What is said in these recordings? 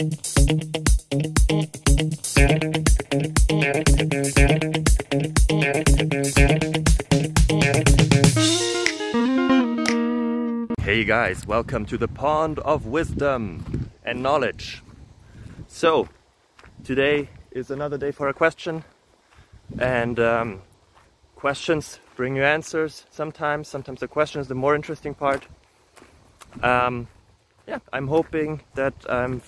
Hey guys, welcome to the pond of wisdom and knowledge. So, today is another day for a question, and um, questions bring you answers sometimes. Sometimes the question is the more interesting part. Um, yeah, I'm hoping that I'm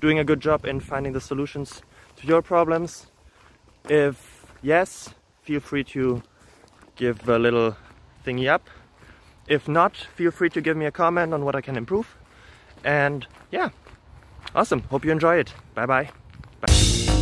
doing a good job in finding the solutions to your problems. If yes, feel free to give a little thingy up if not, feel free to give me a comment on what I can improve. And yeah, awesome. Hope you enjoy it. Bye-bye. Bye.